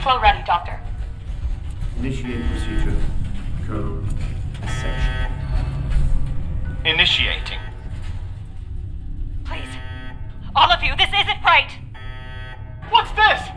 Reflow ready, Doctor. Initiate procedure. Code section. Initiating. Please. All of you, this isn't right! What's this?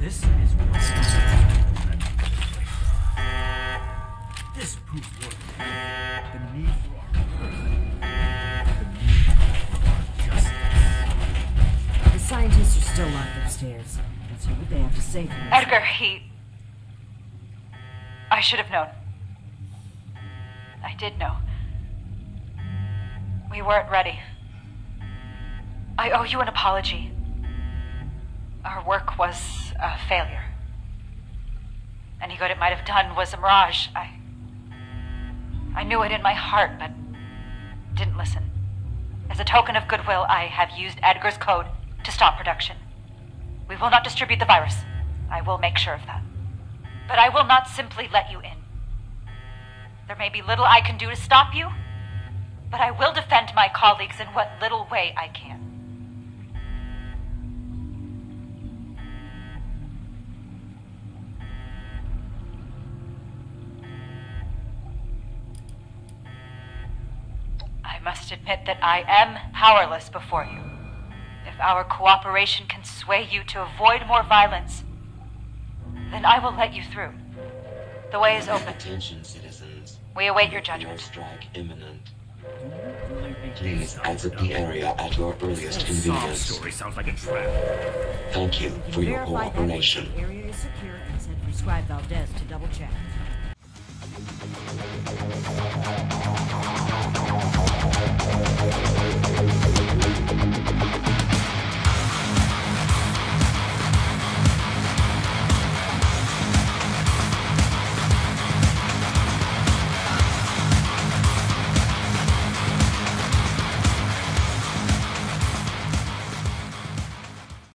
This is what's This proves what the need for our the need for our justice. The scientists are still locked upstairs. Let's hear what they have to say for themselves. Edgar, he. I should have known. I did know. We weren't ready. I owe you an apology. Our work was a failure. Any good it might have done was a mirage. I. I knew it in my heart, but didn't listen. As a token of goodwill, I have used Edgar's code to stop production. We will not distribute the virus. I will make sure of that. But I will not simply let you in. There may be little I can do to stop you, but I will defend my colleagues in what little way I can. I must admit that I am powerless before you. If our cooperation can sway you to avoid more violence, then I will let you through. The way is open. Attention, citizens. We await your judgment. strike imminent. Please exit the area at your earliest Sob convenience. story sounds like a trap. Thank you for your cooperation. the area is secure and send Scribe Valdez to double check.